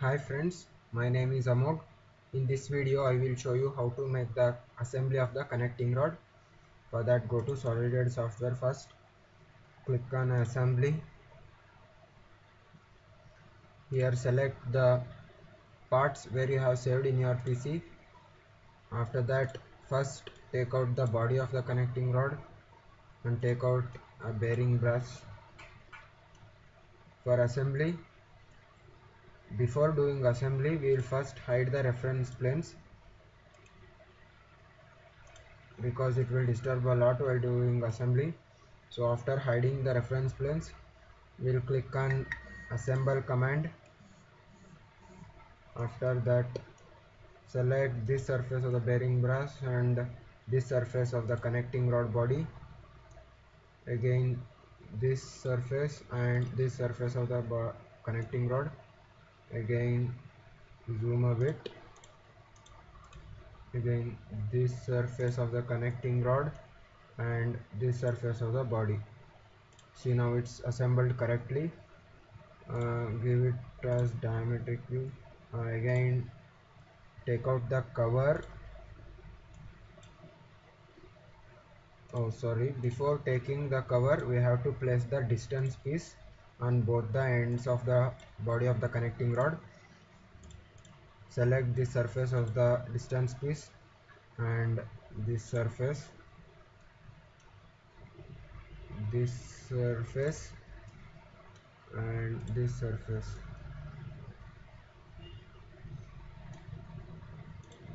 Hi friends, my name is Amog. In this video I will show you how to make the assembly of the connecting rod. For that go to Solid Edge software first, click on assembly. Here select the parts where you have saved in your PC. After that first take out the body of the connecting rod and take out a bearing brass. For assembly before doing assembly we will first hide the reference planes because it will disturb a lot while doing assembly. So after hiding the reference planes we'll click on assemble command. After that select this surface of the bearing brass and this surface of the connecting rod body. Again this surface and this surface of the connecting rod again zoom a bit. Again this surface of the connecting rod and this surface of the body. See now it's assembled correctly. Uh, give it as diametric view. Uh, again take out the cover. Oh sorry. Before taking the cover we have to place the distance piece on both the ends of the body of the connecting rod. Select the surface of the distance piece and this surface this surface and this surface.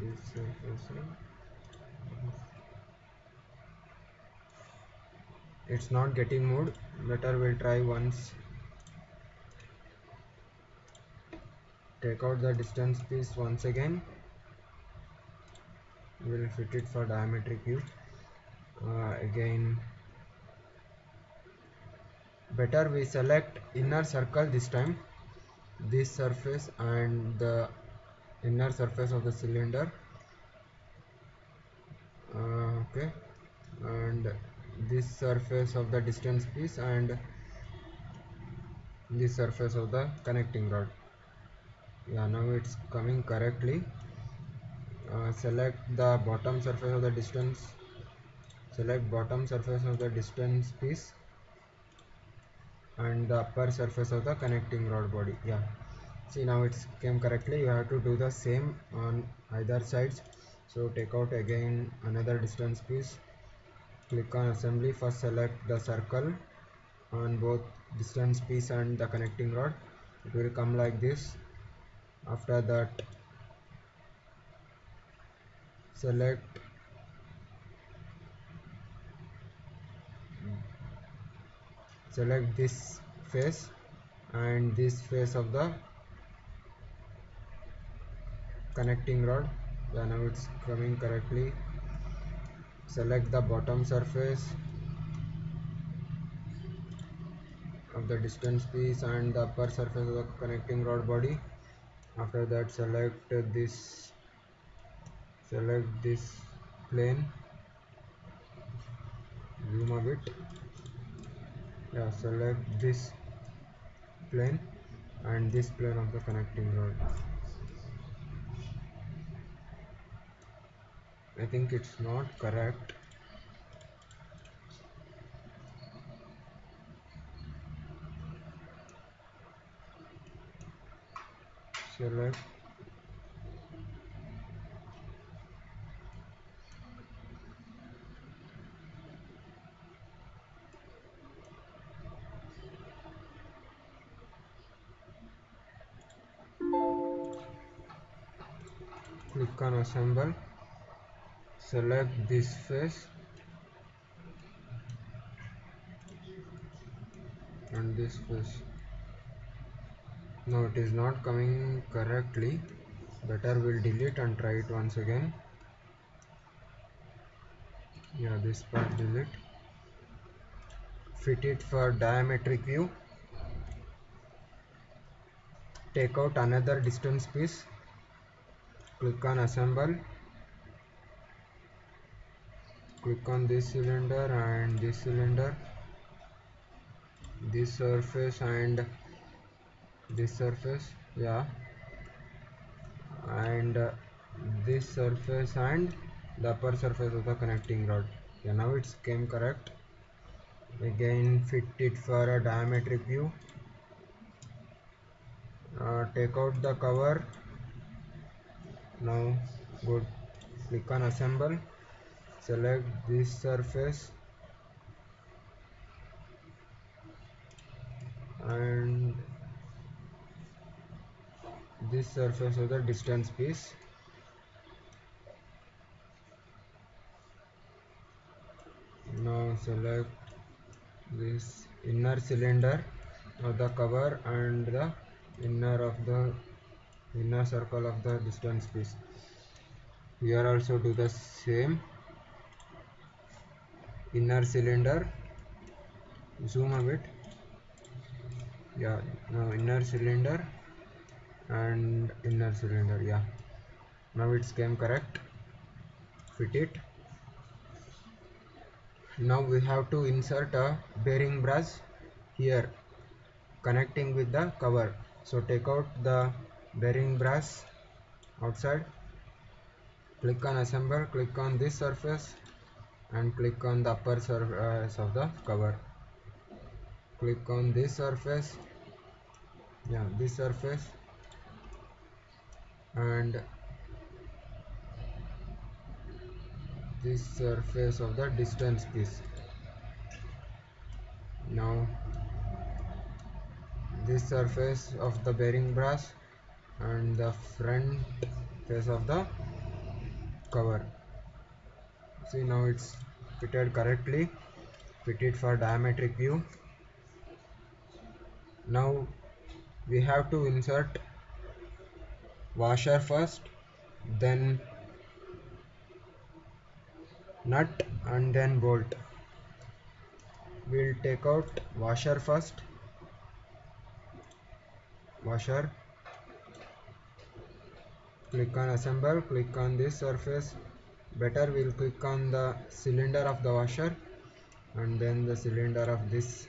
This surface it's not getting moved. Better we'll try once take out the distance piece once again. We'll fit it for diametric view uh, again better we select inner circle this time this surface and the inner surface of the cylinder. Uh, okay. And this surface of the distance piece and this surface of the connecting rod yeah now it's coming correctly. Uh, select the bottom surface of the distance. Select bottom surface of the distance piece and the upper surface of the connecting rod body. Yeah. See now it's came correctly. You have to do the same on either sides. So take out again another distance piece. Click on assembly. First select the circle on both distance piece and the connecting rod. It will come like this after that select select this face and this face of the connecting rod. Yeah now it's coming correctly. Select the bottom surface of the distance piece and the upper surface of the connecting rod body after that select this select this plane zoom a bit. Yeah select this plane and this plane of the connecting rod. I think it's not correct select click on assemble select this face. And this face no it is not coming correctly. Better we'll delete and try it once again. Yeah this part delete. Fit it for diametric view. Take out another distance piece. Click on assemble. Click on this cylinder and this cylinder. This surface and this surface yeah. And uh, this surface and the upper surface of the connecting rod. Yeah now it's came correct. Again fit it for a diametric view. Uh, take out the cover. Now go click on assemble. Select this surface. And this surface of the distance piece. Now select this inner cylinder of the cover and the inner of the inner circle of the distance piece. Here also do the same. Inner cylinder. Zoom a bit. Yeah now inner cylinder and inner cylinder yeah. Now it's came correct. Fit it. Now we have to insert a bearing brass here connecting with the cover. So take out the bearing brass outside. Click on assemble click on this surface and click on the upper surface of the cover. Click on this surface. Yeah this surface and this surface of the distance piece now this surface of the bearing brass and the front face of the cover. See now it's fitted correctly fitted for diametric view. Now we have to insert washer first then nut and then bolt. We'll take out washer first. Washer. Click on assemble click on this surface. Better we'll click on the cylinder of the washer and then the cylinder of this.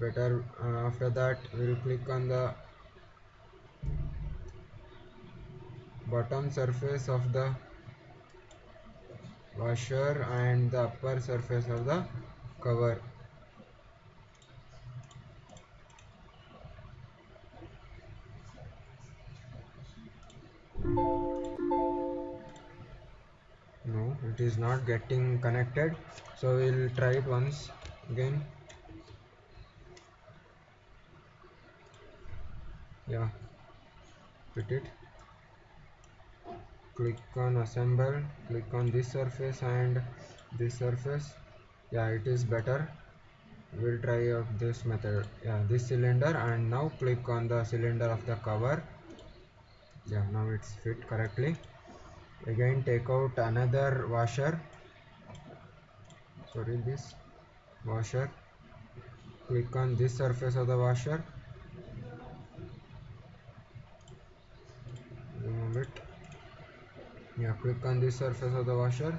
Better uh, after that we'll click on the bottom surface of the washer and the upper surface of the cover. No it is not getting connected. So we'll try it once again. Yeah fit it click on assemble click on this surface and this surface. Yeah it is better. We'll try out this method. Yeah this cylinder and now click on the cylinder of the cover. Yeah now it's fit correctly. Again take out another washer. Sorry this washer. Click on this surface of the washer remove it yeah click on this surface of the washer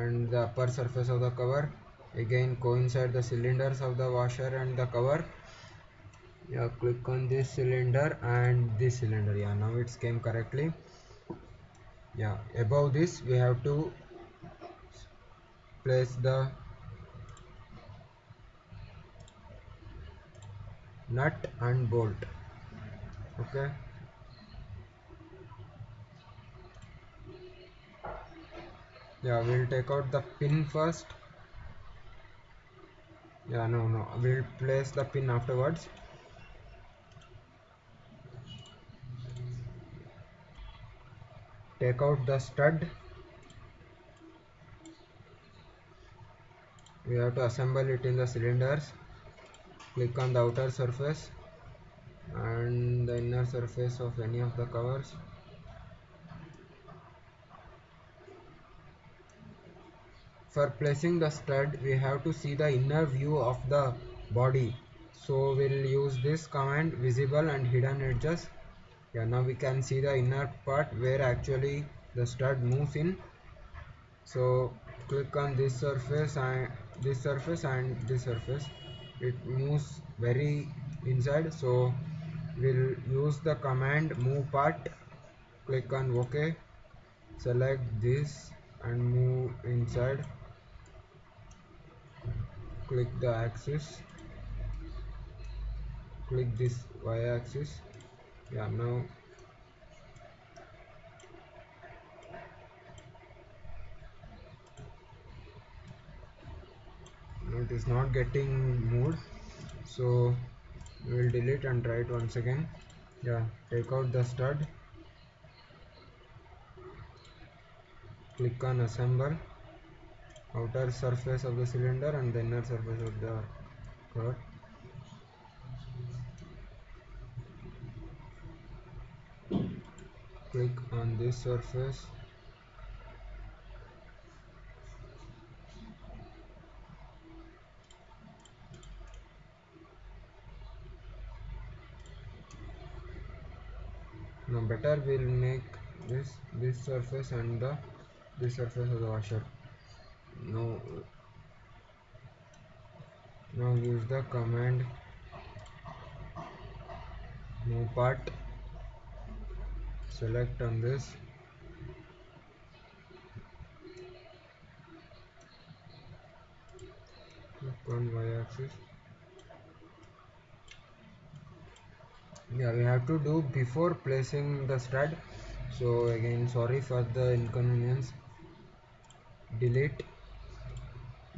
and the upper surface of the cover. Again coincide the cylinders of the washer and the cover. Yeah click on this cylinder and this cylinder. Yeah now it's came correctly. Yeah above this we have to place the nut and bolt. Okay yeah we'll take out the pin first. Yeah no no. We'll place the pin afterwards. Take out the stud. We have to assemble it in the cylinders. Click on the outer surface and the inner surface of any of the covers for placing the stud we have to see the inner view of the body. So we'll use this command visible and hidden edges. Yeah now we can see the inner part where actually the stud moves in. So click on this surface and this surface and this surface. It moves very inside. So we'll use the command move part. Click on ok. Select this and move inside click the axis. Click this y-axis. Yeah now it is not getting moved. So we will delete and try it once again. Yeah take out the stud. Click on assemble outer surface of the cylinder and the inner surface of the cover click on this surface. Now better we'll make this this surface and the this surface of the washer now now use the command move part. Select on this. Click on y axis. Yeah we have to do before placing the stud. So again sorry for the inconvenience. Delete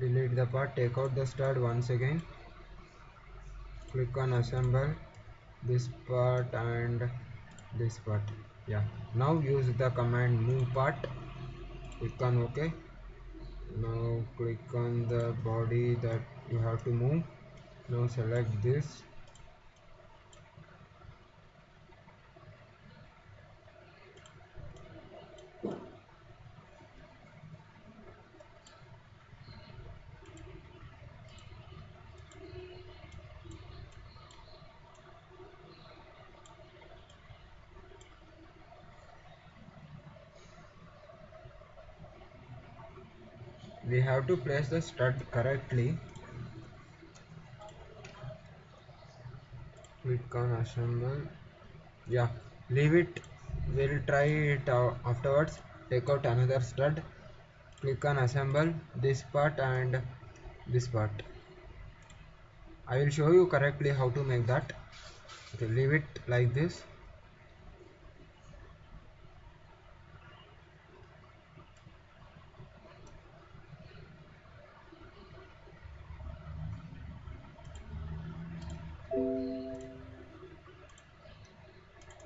delete the part take out the stud once again. Click on assemble this part and this part. Yeah. Now use the command move part. Click on ok. Now click on the body that you have to move. Now select this we have to place the stud correctly. Click on assemble yeah leave it. We'll try it afterwards. Take out another stud. Click on assemble this part and this part. I will show you correctly how to make that. Okay leave it like this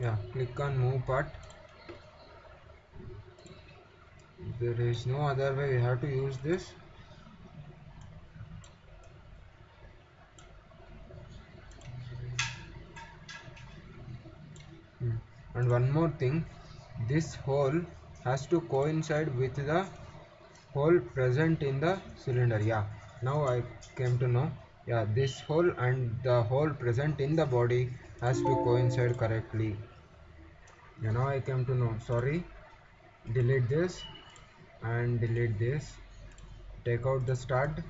yeah click on move part. There is no other way we have to use this. Hmm. and one more thing this hole has to coincide with the hole present in the cylinder. Yeah. Now I came to know. Yeah this hole and the hole present in the body has to coincide correctly know I came to know. Sorry. Delete this and delete this. Take out the stud.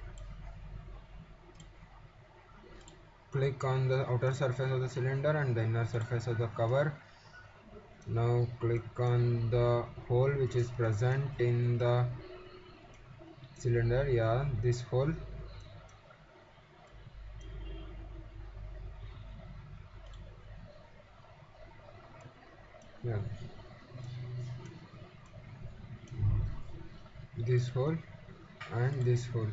Click on the outer surface of the cylinder and the inner surface of the cover. Now click on the hole which is present in the cylinder. Yeah this hole yeah. This hole and this hole.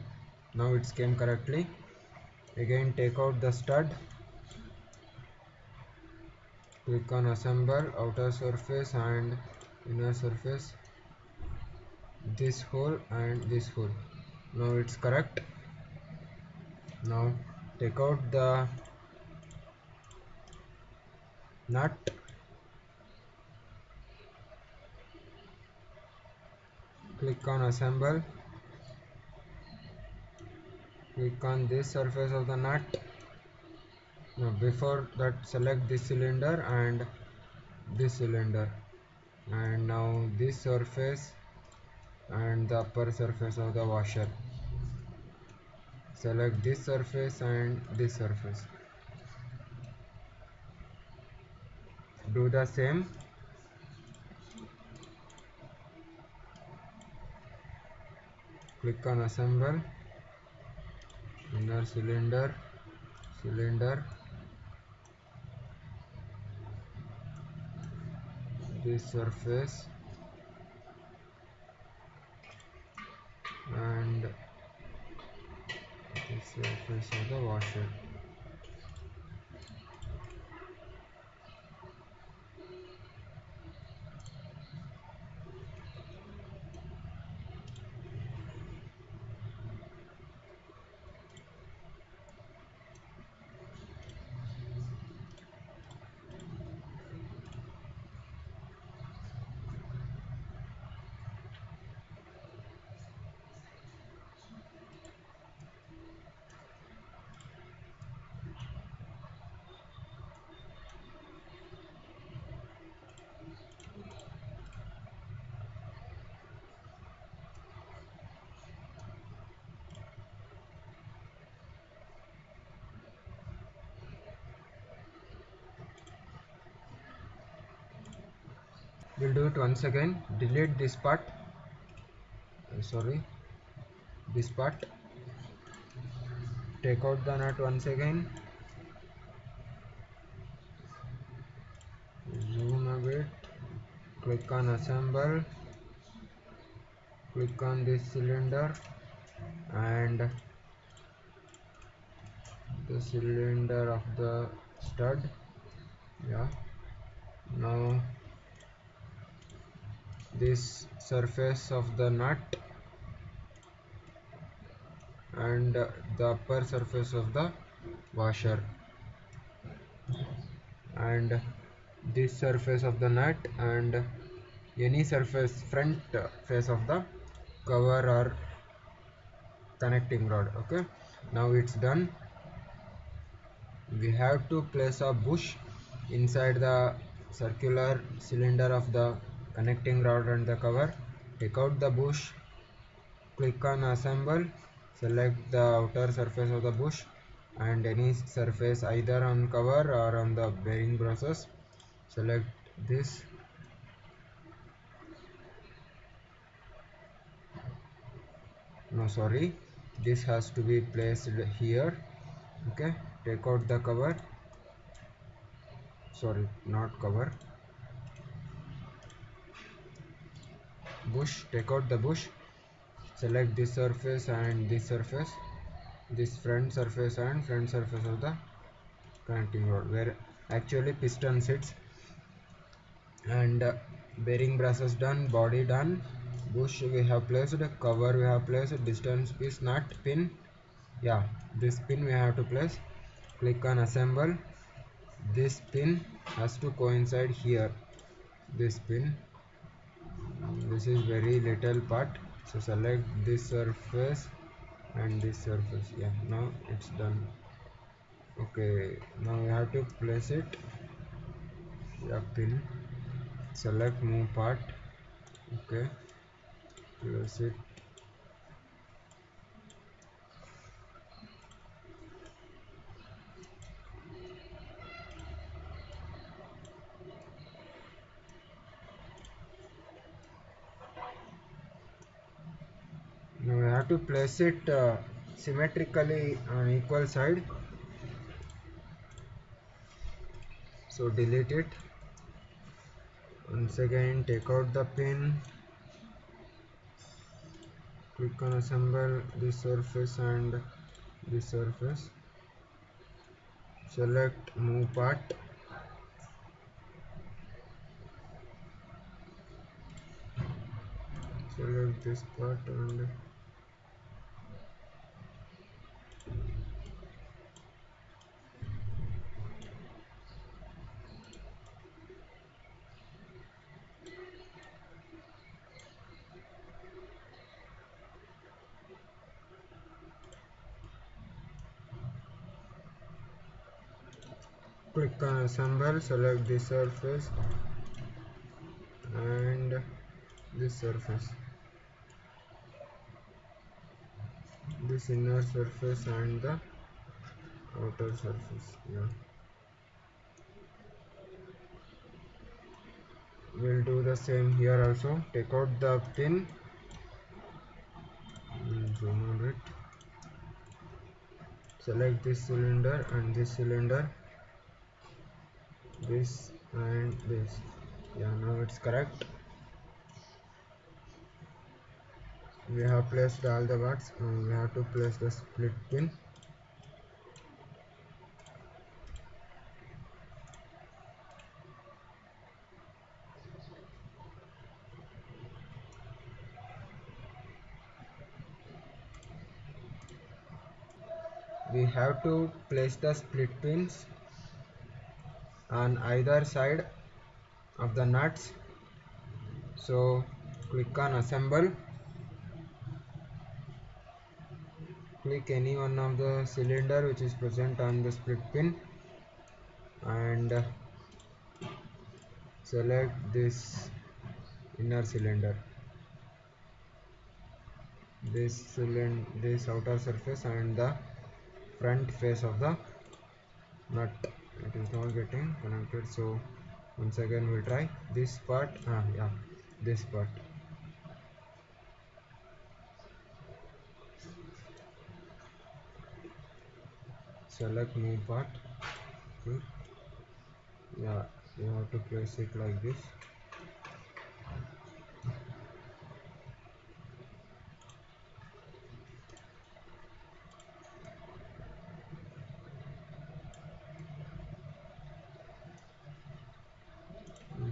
Now it's came correctly. Again take out the stud. Click on assemble outer surface and inner surface. This hole and this hole. Now it's correct. Now take out the nut click on assemble. Click on this surface of the nut. Now before that select this cylinder and this cylinder. And now this surface and the upper surface of the washer. Select this surface and this surface. Do the same click on assemble inner cylinder cylinder this surface and this surface of the washer we'll do it once again. Delete this part. Uh, sorry. This part. Take out the nut once again. Zoom a bit. Click on assemble. Click on this cylinder. And the cylinder of the stud. Yeah. Now this surface of the nut and the upper surface of the washer. And this surface of the nut and any surface front face of the cover or connecting rod okay? Now it's done. We have to place a bush inside the circular cylinder of the connecting rod and the cover. Take out the bush. Click on assemble. Select the outer surface of the bush and any surface either on cover or on the bearing brasses select this. No sorry. This has to be placed here. Okay. Take out the cover. Sorry not cover bush take out the bush select this surface and this surface this front surface and front surface of the connecting rod where actually piston sits. And uh, bearing brasses done body done bush we have placed cover we have placed distance is not pin. Yeah this pin we have to place. Click on assemble. This pin has to coincide here. This pin this is very little part. So select this surface and this surface. Yeah now it's done. Okay now we have to place it. Yeah pin select move part. Okay place it now we have to place it uh, symmetrically on equal side. So delete it. Once again take out the pin. Click on assemble this surface and this surface. Select move part. Select this part and assemble select this surface and this surface. This inner surface and the outer surface yeah. We'll do the same here also. Take out the pin. Zoom out it. Select this cylinder and this cylinder this and this. Yeah now it's correct. We have placed all the parts and we have to place the split pin. We have to place the split pins on either side of the nuts. So click on assemble. Click any one of the cylinder which is present on the split pin. And uh, select this inner cylinder. This cylinder this outer surface and the front face of the nut it is not getting connected. So once again we'll try this part. Ah yeah this part. Select new part. Okay. yeah you have to place it like this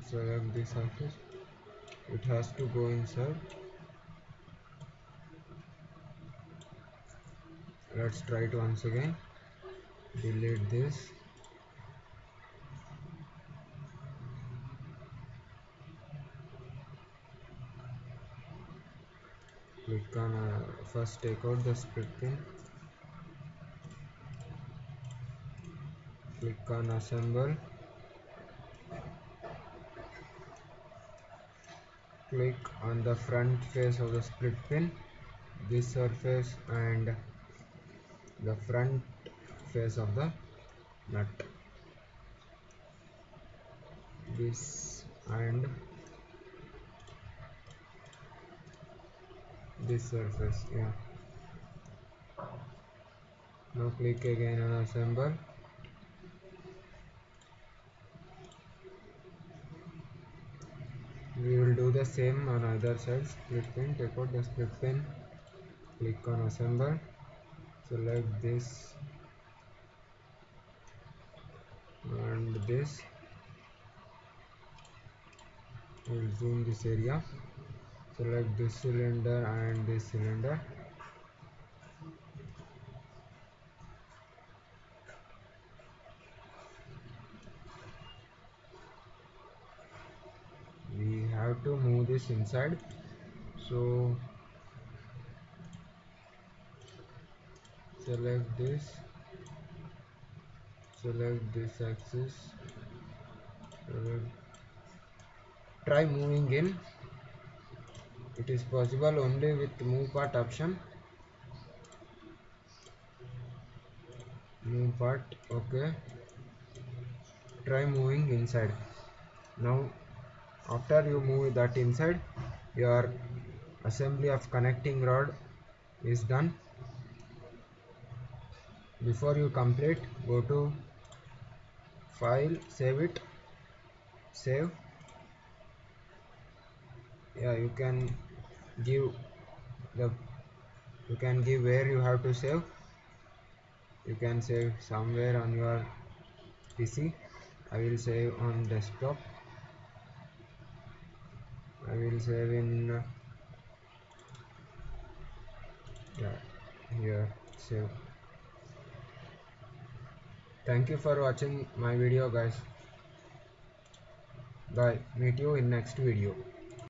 select this surface it has to go inside. Let's try it once again. Delete this. Click on uh, first take out the split pin. Click on assemble click on the front face of the split pin this surface and the front face of the nut. This and this surface yeah. Now click again on assemble we will do the same on other side. Split pin take out the split pin click on assemble. Select this. And this. We'll zoom this area. Select this cylinder and this cylinder have inside. So select this select this axis select. try moving in. It is possible only with move part option. Move part okay. Try moving inside. Now after you move that inside your assembly of connecting rod is done. Before you complete go to file save it save. Yeah you can give the you can give where you have to save. You can save somewhere on your PC I will save on desktop I will save in uh, yeah here save thank you for watching my video guys. Bye. Meet you in next video